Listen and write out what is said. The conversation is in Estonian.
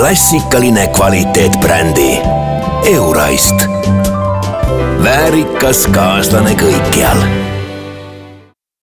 klassikaline kvaliteetbrändi Euraist. väärikas kaaslane kõikjal